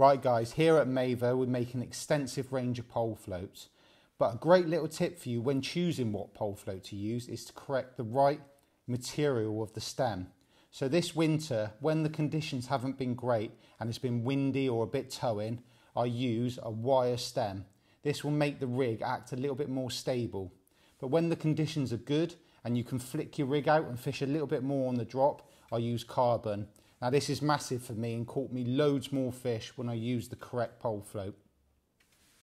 Right guys, here at Maver we make an extensive range of pole floats. But a great little tip for you when choosing what pole float to use is to correct the right material of the stem. So this winter, when the conditions haven't been great and it's been windy or a bit towing, I use a wire stem. This will make the rig act a little bit more stable. But when the conditions are good and you can flick your rig out and fish a little bit more on the drop, I use carbon. Now this is massive for me and caught me loads more fish when I used the correct pole float.